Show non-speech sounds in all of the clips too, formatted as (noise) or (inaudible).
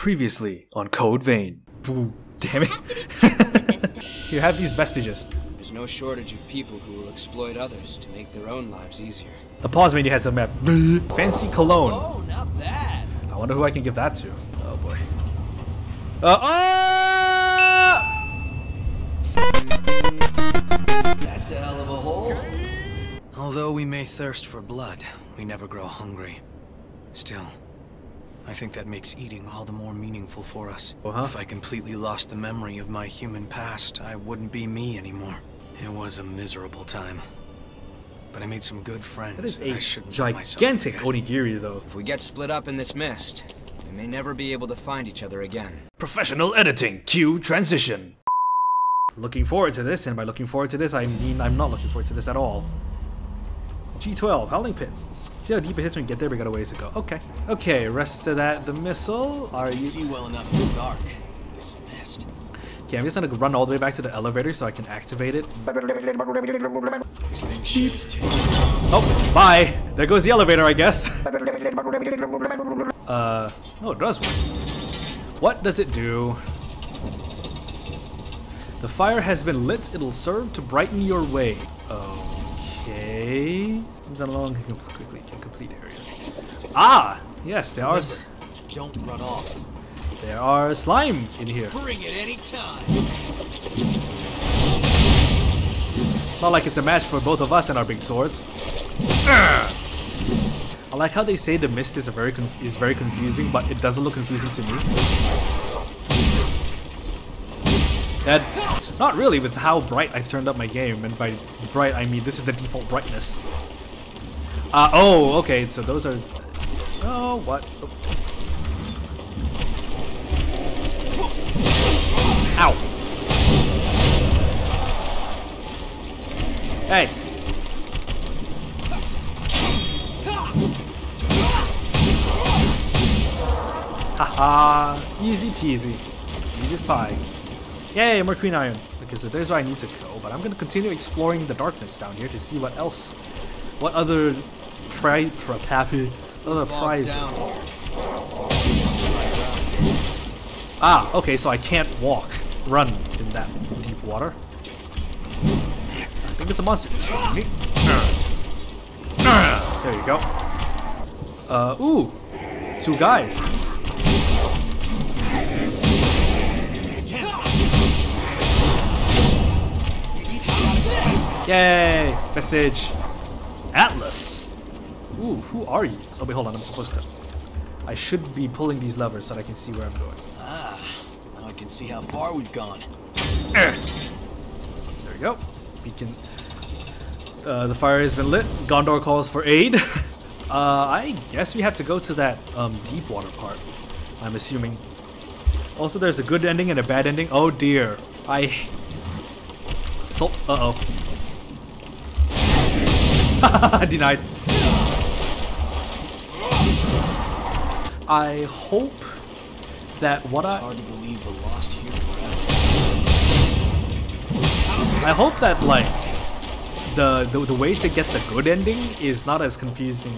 Previously on Code Vein. Boo, damn it. (laughs) you have these vestiges. There's no shortage of people who will exploit others to make their own lives easier. The pause menu has a map. Fancy cologne. Oh, not bad. I wonder who I can give that to. Oh boy. Uh, ah! That's a hell of a hole. Although we may thirst for blood, we never grow hungry. Still, I think that makes eating all the more meaningful for us. Uh-huh. If I completely lost the memory of my human past, I wouldn't be me anymore. It was a miserable time. But I made some good friends That is that I a shouldn't let myself gigantic onigiri though. If we get split up in this mist, we may never be able to find each other again. Professional editing. Cue transition. Looking forward to this, and by looking forward to this, I mean I'm not looking forward to this at all. G12, Howling Pit. See how deep it hits when you get there, we got a ways to go. Okay. Okay, rest of that, the mistle. Are you... See well enough in the dark. This mist. Okay, I'm just gonna run all the way back to the elevator so I can activate it. Sure. Oh, bye! There goes the elevator, I guess. (laughs) uh, no, it does work. What does it do? The fire has been lit. It'll serve to brighten your way. Okay. Comes along can quickly can complete areas. Ah, yes, there are Don't run off. there are slime in here. Bring it any time. Not like it's a match for both of us and our big swords. I like how they say the mist is a very is very confusing, but it doesn't look confusing to me. And not really with how bright I've turned up my game, and by bright I mean this is the default brightness. Uh, oh, okay, so those are... Oh, what? Ow! Hey! Haha! Easy peasy. Easy as pie. Yay, more Queen Iron. Okay, so there's where I need to go, but I'm gonna continue exploring the darkness down here to see what else, what other pri pri pappy, other prizes. Ah, okay, so I can't walk, run in that deep water. I think it's a monster. There you go. Uh, ooh, two guys. Yay! Vestige. Atlas. Ooh, who are you? Oh wait, hold on. I'm supposed to. I should be pulling these levers so that I can see where I'm going. Ah, now I can see how far we've gone. There we go. We can. Uh, the fire has been lit. Gondor calls for aid. (laughs) uh, I guess we have to go to that um, deep water part. I'm assuming. Also, there's a good ending and a bad ending. Oh dear. I. So. Uh oh. (laughs) Denied. I hope that what It's I. hard to believe the lost forever. I hope that like the, the the way to get the good ending is not as confusing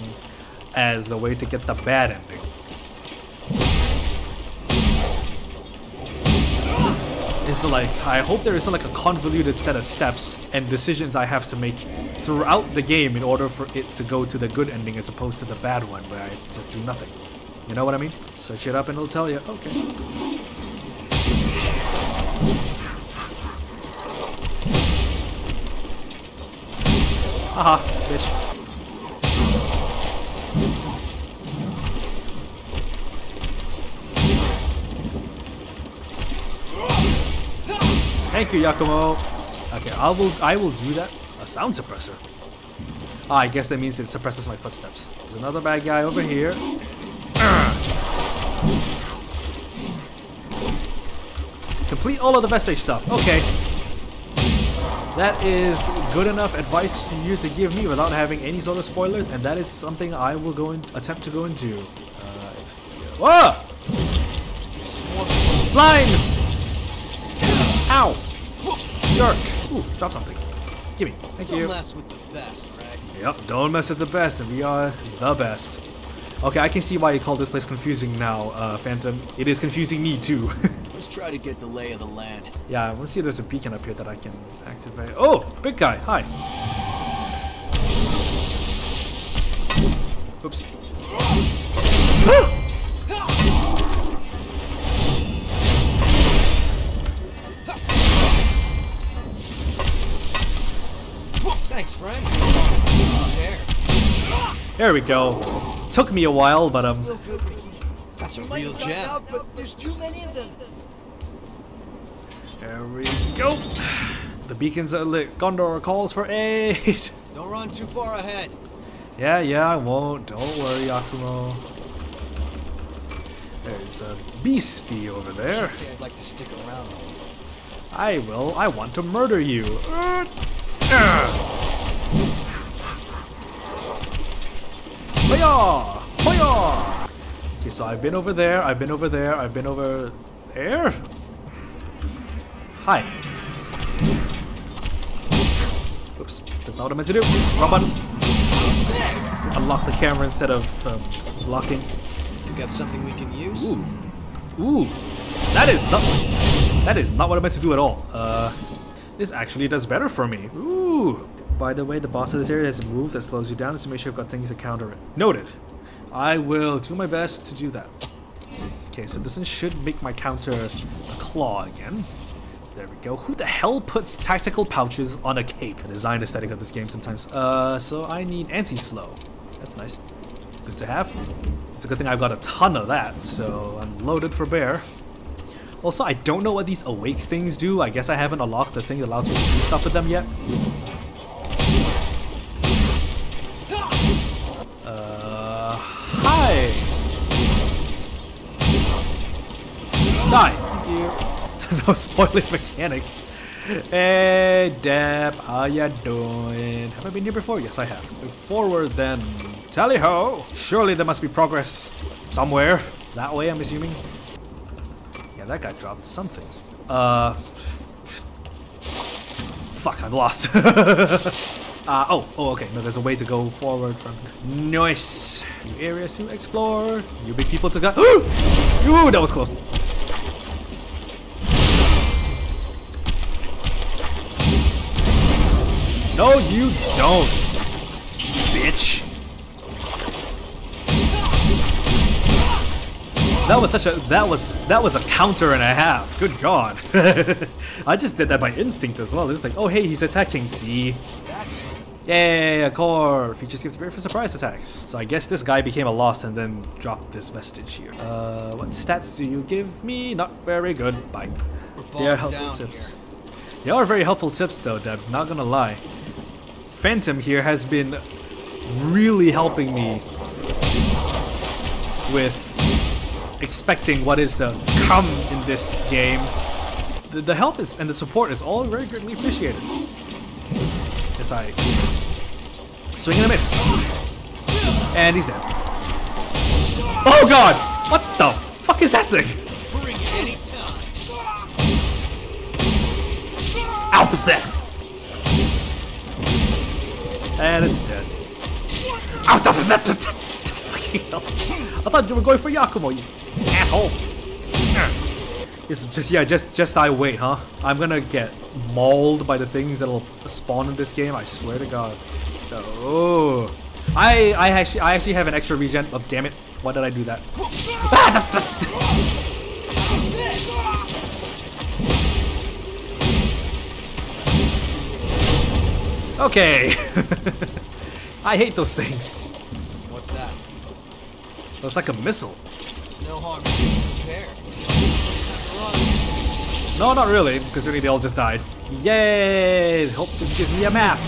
as the way to get the bad ending. It's like I hope there isn't like a convoluted set of steps and decisions I have to make throughout the game in order for it to go to the good ending as opposed to the bad one where I just do nothing. You know what I mean? Search it up and it'll tell you. Okay. Haha, bitch. Thank you, Yakumo. Okay, I will I will do that. A sound suppressor. Ah, I guess that means it suppresses my footsteps. There's another bad guy over here. Complete all of the vestige stuff. Okay. That is good enough advice for you to give me without having any sort of spoilers, and that is something I will go and attempt to go do. Uh, if, whoa! Slimes! Ow! Jerk! Ooh, drop something. Gimme. Thank Don't you. mess with the best, right? Yep, don't mess with the best, and we are the best. Okay, I can see why you call this place confusing now, uh, Phantom. It is confusing me too. (laughs) Let's try to get the lay of the land. yeah, let's see if there's a beacon up here that I can activate. Oh, big guy, hi. Oopsie. Thanks, friend. There. There we go. Took me a while, but um, That's a real gem. but there's too many of them. There we go. (sighs) The beacons are lit. Gondor calls for aid. (laughs) Don't run too far ahead. Yeah, yeah, I won't. Don't worry, Yakumo. There's a beastie over there. Say I'd like to stick around. I will. I want to murder you. Uh, uh. Hoya! Hoya! Okay, so I've been over there, I've been over there, I've been over there? Hi. Oops, that's not what I meant to do. Wrong button. Unlock the camera instead of um, blocking. You got something we can use? Ooh. Ooh. That is not That is not what I meant to do at all. Uh this actually does better for me. Ooh. By the way, the boss of this area has a move that slows you down, so make sure you've got things to counter it. Noted. I will do my best to do that. Okay, so this one should make my counter a claw again. There we go. Who the hell puts tactical pouches on a cape? The design aesthetic of this game sometimes. Uh, so I need anti-slow. That's nice. Good to have. It's a good thing I've got a ton of that, so I'm loaded for bear. Also, I don't know what these awake things do. I guess I haven't unlocked the thing that allows me to do stuff with them yet. Uh, hi! Die! (laughs) No spoiling mechanics. Hey, Deb, how ya doing? Have I been here before? Yes, I have. Forward then. Tally ho! Surely there must be progress somewhere. That way, I'm assuming. Yeah, that guy dropped something. Uh. Fuck, I'm lost. (laughs) uh, oh, oh, okay. No, there's a way to go forward from. Nice. New areas to explore. New big people to go. (gasps) Ooh, that was close. No, you don't, bitch. That was such a that was that was a counter and a half. Good god. (laughs) I just did that by instinct as well. It's like, oh hey, he's attacking. See. That's Yay, a core! Features gift great for surprise attacks. So I guess this guy became a lost and then dropped this vestige here. Uh, what stats do you give me? Not very good. Bye. They are helpful tips. here. They are very helpful tips though, Deb. Not gonna lie. Phantom here has been really helping me with expecting what is to come in this game. The, the help is and the support is all very greatly appreciated. As I swing and a miss, and he's dead. Oh god! What the fuck is that thing? Bring it anytime. Out with that! And it's dead. Out of that! I thought you were going for Yakumo, you asshole! It's just yeah, just just I wait, huh? I'm gonna get mauled by the things that'll spawn in this game. I swear to God. Oh, I I actually I actually have an extra regen. Oh damn it! Why did I do that? Ah, Okay. (laughs) I hate those things. What's that? Looks like a mistle. No harm in being prepared. No, not really, considering they all just died. Yay! Hope this gives me a map.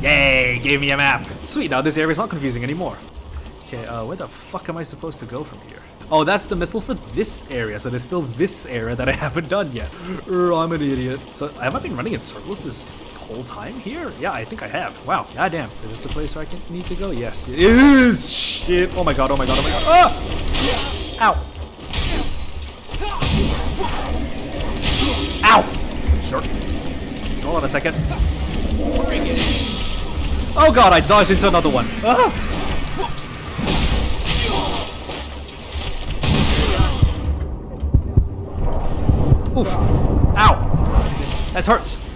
Yay! Gave me a map. Sweet, now this area's not confusing anymore. Okay, uh, where the fuck am I supposed to go from here? Oh, that's the mistle for this area, so there's still this area that I (laughs) haven't done yet. I'm an idiot. So, have I been running in circles this whole time here? Yeah, I think I have. Wow, goddamn. Is this the place where I can, need to go? Yes, it is! Shit! Oh my god, oh my god, oh my god. Ah! Ow! Ow! Sure. Hold on a second. Oh god, I dodged into another one. Ah! Oof. Ow. That hurts.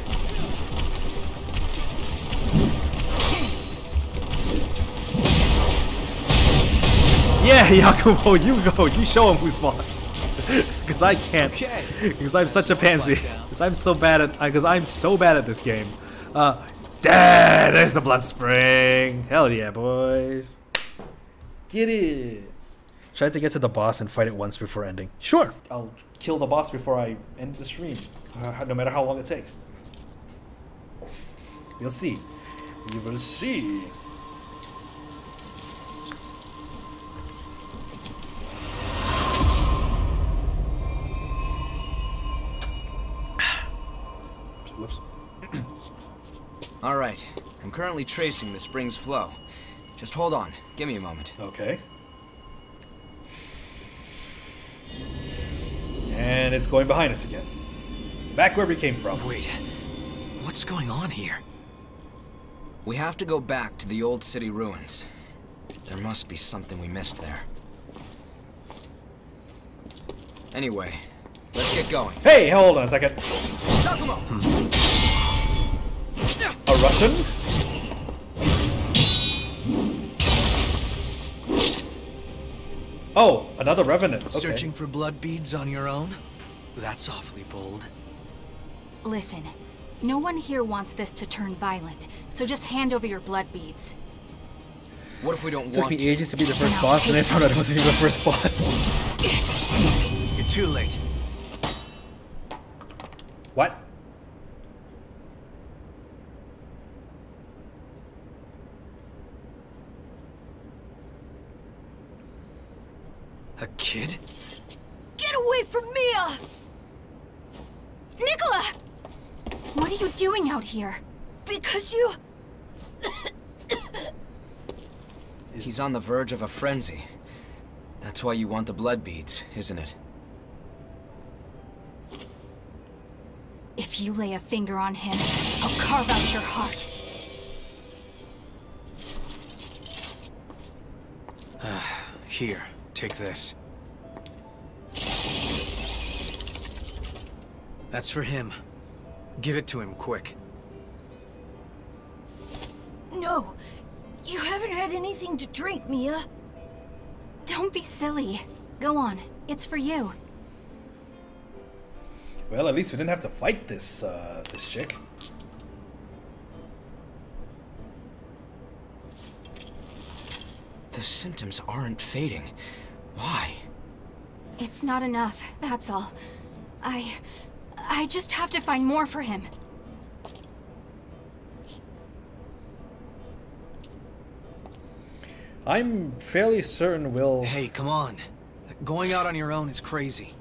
Yeah, (laughs) Yakumo, you go. You show him who's boss. (laughs) Because I can't. Okay. Because I'm such a pansy. Because (laughs) I'm so bad at. Because I'm so bad at this game. Uh, there, there's the blood spring. Hell yeah, boys. Get it. Try to get to the boss and fight it once before ending. Sure. I'll kill the boss before I end the stream, uh, no matter how long it takes. You'll see. You will see. All right. I'm currently tracing the spring's flow. Just hold on. Give me a moment. Okay. And it's going behind us again. Back where we came from. Wait, what's going on here? We have to go back to the old city ruins. There must be something we missed there. Anyway, let's get going. Hey, hold on a second. Yakumo! A Russian? Oh, another revenant. Okay. Searching for blood beads on your own? That's awfully bold. Listen, no one here wants this to turn violent, so just hand over your blood beads. What if we don't It took want me to? ages to be the first boss, and I found out it wasn't even the first boss. You're too late. What? A kid? Get away from Mia! Nicola! What are you doing out here? Because you... (coughs) He's on the verge of a frenzy. That's why you want the blood beads, isn't it? If you lay a finger on him, I'll carve out your heart. (sighs) Here, take this. That's for him. Give it to him quick. No, you haven't had anything to drink, Mia. Don't be silly. Go on, it's for you. Well, at least we didn't have to fight this, uh, this chick. The symptoms aren't fading. Why? It's not enough, that's all. I... I just have to find more for him. I'm fairly certain we'll... Hey, come on. Going out on your own is crazy.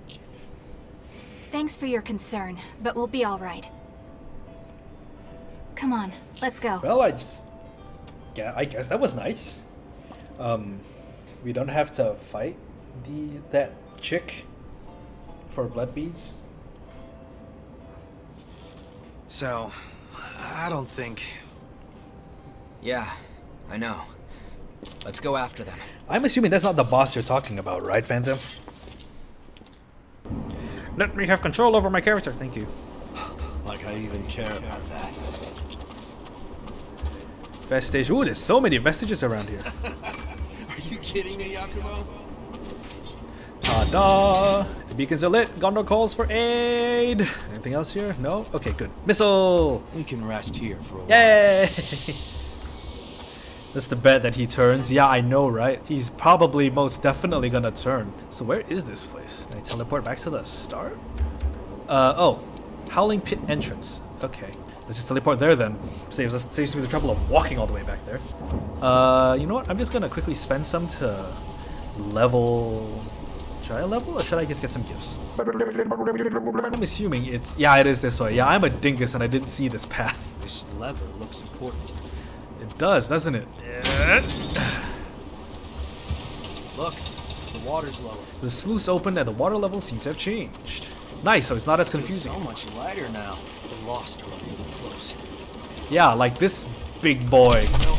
Thanks for your concern, but we'll be all right. Come on, let's go. Well, I just... Yeah, I guess that was nice. Um, we don't have to fight the that chick for blood beads. So, I don't think... Yeah, I know. Let's go after them. I'm assuming that's not the boss you're talking about, right, Phantom? Let me have control over my character, thank you. Like I even care about that. Vestige. Ooh, there's so many vestiges around here. (laughs) Are you kidding me, Yakumo? Ta-da! The beacons are lit. Gondor calls for aid. Anything else here? No? Okay, good. Mistle! We can rest here for a while. Yay! That's the bet that he turns. Yeah, I know, right? He's probably most definitely gonna turn. So where is this place? Can I teleport back to the start? Uh, oh. Howling Pit entrance. Okay. Let's just teleport there then. Saves us saves me the trouble of walking all the way back there. Uh, you know what? I'm just gonna quickly spend some to level... Should I level or should I just get some gifts? I'm assuming it's... Yeah, it is this way. Yeah, I'm a dingus and I didn't see this path. This lever looks important. It does, doesn't it? (sighs) Look, the water's lower. The sluice opened and the water level seems to have changed. Nice, so it's not as Feels confusing. so much lighter now. The lost are really close. Yeah, like this big boy. No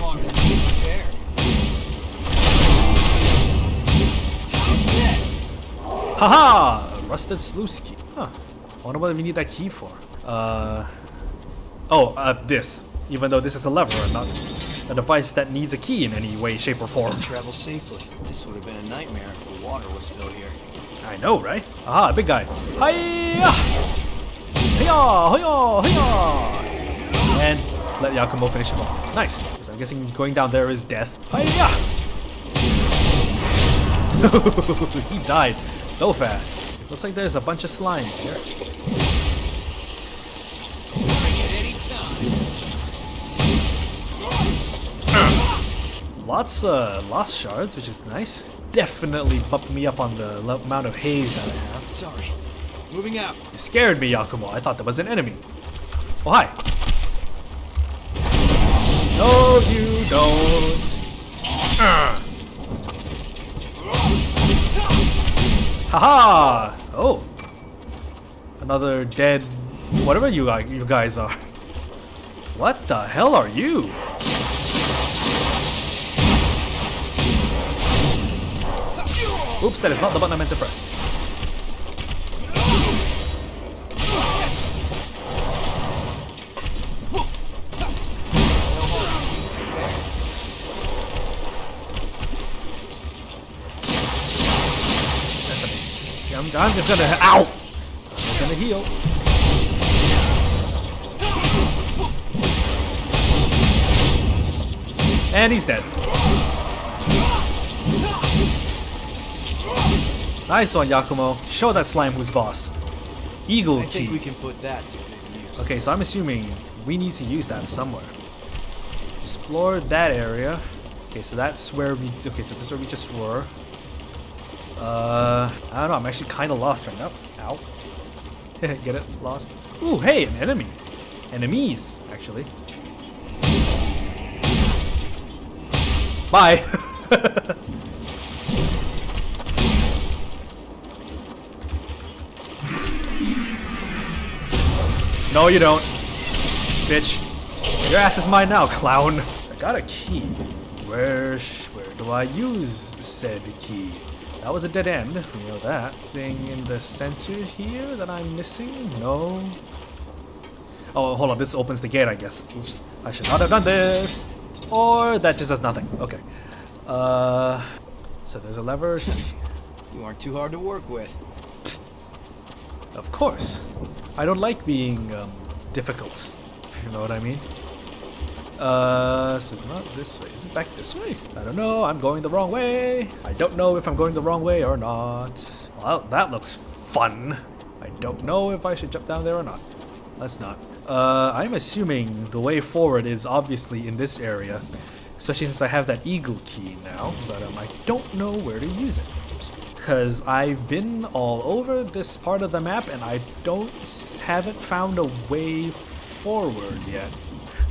Haha! Rusted sluice key. Huh. wonder what we need that key for. Uh, oh, uh, this. Even though this is a lever and not a device that needs a key in any way, shape, or form. Travel safely. This would have been a nightmare if the water was still here. I know, right? Aha, big guy. Hiya! Hiya! Hiya! Hiya! And let Yakumo finish him off. Nice. So I'm guessing going down there is death. Hiya! (laughs) he died so fast. Looks like there's a bunch of slime here. Lots uh, lost shards, which is nice. Definitely bumped me up on the amount of haze that I have. Sorry. Moving out. You scared me, Yakumo. I thought that was an enemy. Oh, hi. No, you don't. Ugh. Haha! Oh. Another dead... Whatever you, you guys are. What the hell are you? Oops, that is not the button I meant to press. I'm, just gonna. Ow! I'm just gonna heal. And he's dead. Nice one, Yakumo. Show that slime who's boss. Eagle I key. think we can put that to good use. Okay, so I'm assuming we need to use that somewhere. Explore that area. Okay, so that's where we. Okay, so this is where we just were. Uh, I don't know. I'm actually kind of lost right now. Ow. (laughs) Get it? Lost. Ooh, hey, an enemy. Enemies, actually. Bye. (laughs) no, you don't. Bitch. Your ass is mine now, clown. So (laughs) I got a key. Where, where do I use said key? That was a dead end. We know that. Thing in the center here that I'm missing? No. Oh, hold on. This opens the gate, I guess. Oops. I should not have done this. Or that just does nothing. Okay. Uh, so there's a lever. You aren't too hard to work with. of course. I don't like being um, difficult. if You know what I mean? Uh, so it's not this way. Is it back this way? I don't know. I'm going the wrong way. I don't know if I'm going the wrong way or not. Well, that looks fun. I don't know if I should jump down there or not. Let's not. Uh, I'm assuming the way forward is obviously in this area, especially since I have that eagle key now, but um, I don't know where to use it. Because I've been all over this part of the map and I don't haven't found a way forward yet.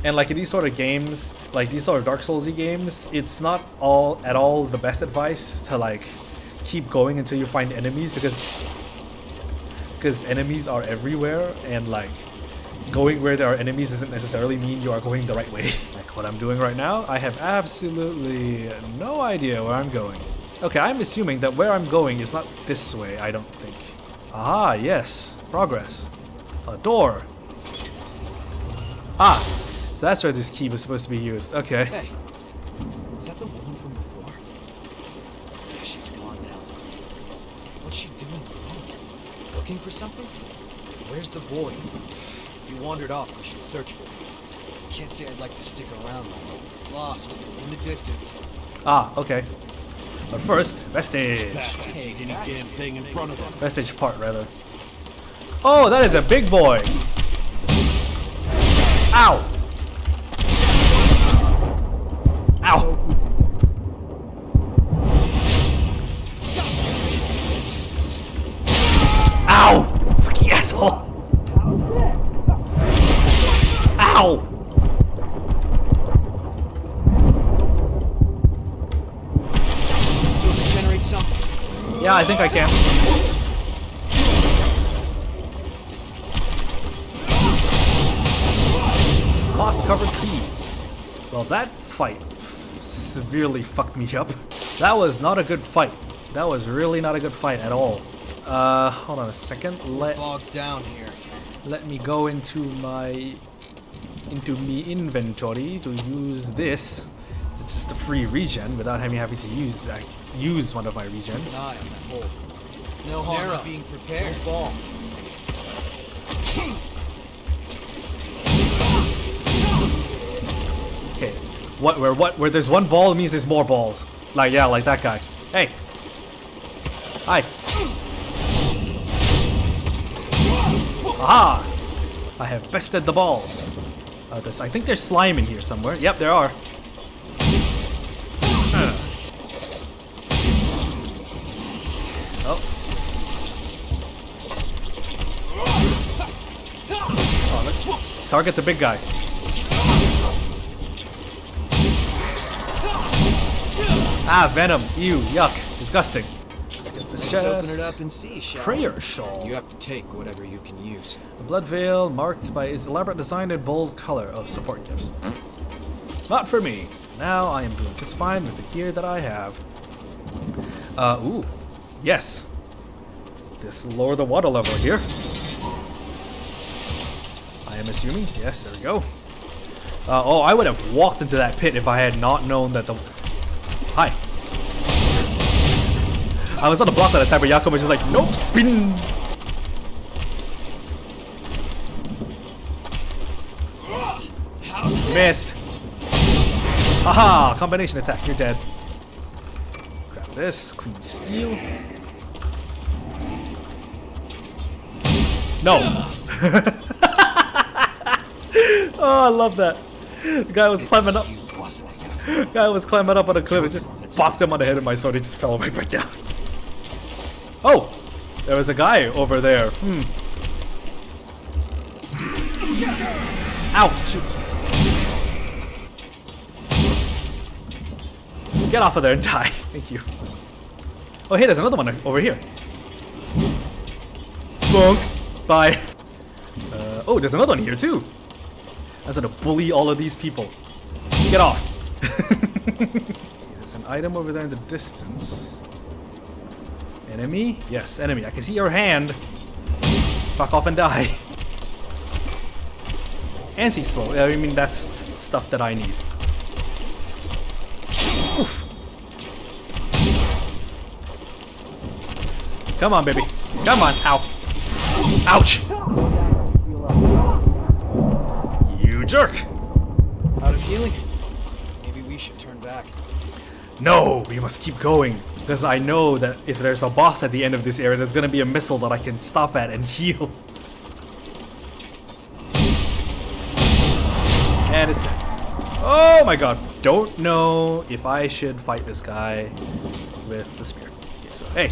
And like in these sort of games, like these sort of Dark Soulsy games, it's not all at all the best advice to like keep going until you find enemies because because enemies are everywhere and like going where there are enemies doesn't necessarily mean you are going the right way. (laughs) like what I'm doing right now, I have absolutely no idea where I'm going. Okay, I'm assuming that where I'm going is not this way, I don't think. Aha, yes. Progress. A door. Ah, so that's where this key was supposed to be used. Okay. Hey, is that the woman from before? Yeah, she's gone now. What's she doing alone? Looking for something? Where's the boy? If he wandered off, we should search for him. Can't say I'd like to stick around though. Lost, in the distance. Ah, okay. But first, vestige. Bastards any damn thing in front of them. Vestige part, rather. Oh, that is a big boy. Ow. Ow. I think I can. Boss covered key. Well, that fight severely fucked me up. That was not a good fight. That was really not a good fight at all. Uh, hold on a second. Let Bogged down here. let me go into my into me inventory to use this. It's just a free regen without having having to use uh, use one of my regens. An eye on hole. No It's harm in being prepared. Don't fall. Okay. What where what where there's one ball it means there's more balls. Like yeah, like that guy. Hey. Hi. Aha! I have bested the balls. Uh, this, I think there's slime in here somewhere. Yep, there are. Target the big guy. Ah, venom. Ew, yuck. Disgusting. Let's get this Let's chest. open it up and see, shall? Prayer shawl. You have to take whatever you can use. A blood veil marked by its elaborate design and bold color of support gifts. Not for me. Now I am doing just fine with the gear that I have. Uh, ooh. Yes. This lower the water level here. I am assuming. Yes, there we go. Uh, oh, I would have walked into that pit if I had not known that the... Hi. I was on the block that time, but Yakumo was just like, nope, spin. Missed. Aha! Combination attack. You're dead. Grab this. Queen Steel. No. (laughs) oh, I love that. The guy was climbing up. The (laughs) Guy was climbing up on a cliff and just bopped him on the head with my sword. He just fell right back down. Oh, there was a guy over there. Hmm. Ouch! Get off of there and (laughs) die. Thank you. Oh, hey, there's another one over here. Bonk. Bye. Uh, oh, there's another one here too. I was gonna bully all of these people. Get off. (laughs) there's an item over there in the distance. Enemy? Yes, enemy. I can see your hand. Fuck off and die. Anti-slow. I mean, that's stuff that I need. Oof. Come on, baby. Come on. Ow. Ouch. Jerk. Out of healing? Maybe we should turn back. No, we must keep going. Because I know that if there's a boss at the end of this area, there's gonna be a mistle that I can stop at and heal. And it's dead. Oh my god. Don't know if I should fight this guy with the spear. Okay, so, hey.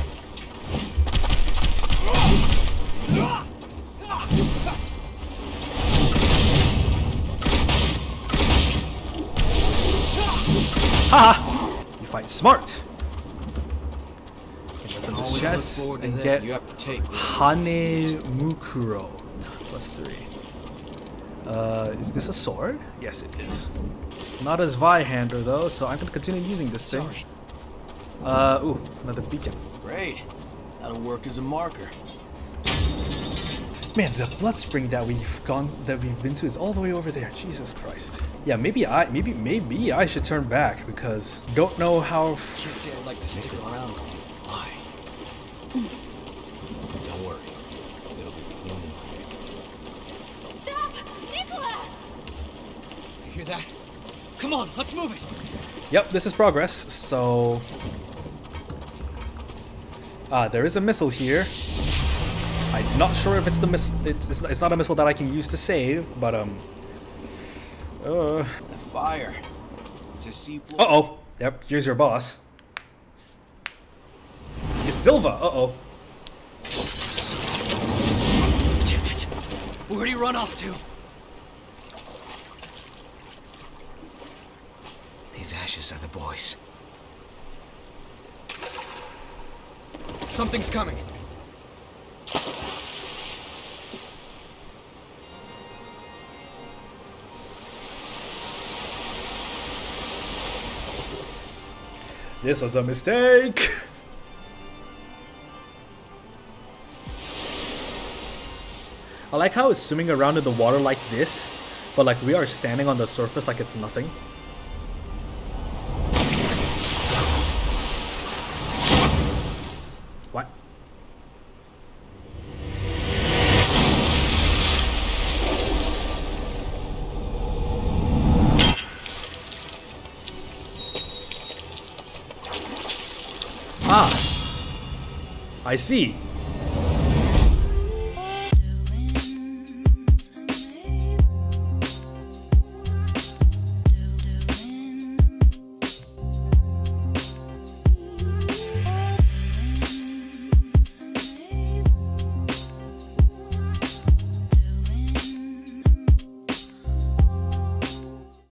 Haha! You fight smart. Okay, open this chest look forward to and that. get You have to take. Hane Mukuro. Plus three. Uh, is this a sword? Yes, it is. It's not as Vihander though, so I'm gonna continue using this thing. Sorry. Uh, ooh, another beacon. Great. That'll work as a marker. Man, the blood spring that we've gone, that we've been to, is all the way over there. Jesus Christ. Yeah, maybe I, maybe, maybe I should turn back because don't know how. Can't say I'd like to stick around. Why? Don't worry. It'll be clean. Stop! Nicola! You hear that? Come on, let's move it. Yep, this is progress. So, ah, there is a mistle here. I'm not sure if it's the miss. It's, it's it's not a mistle that I can use to save, but um. Uh The fire. It's a seafloor. Uh oh. Yep. Here's your boss. It's Silva. Uh oh. Damn it. Where'd he run off to? These ashes are the boys. Something's coming. This was a mistake! I like how it's swimming around in the water like this, but like we are standing on the surface like it's nothing. I see.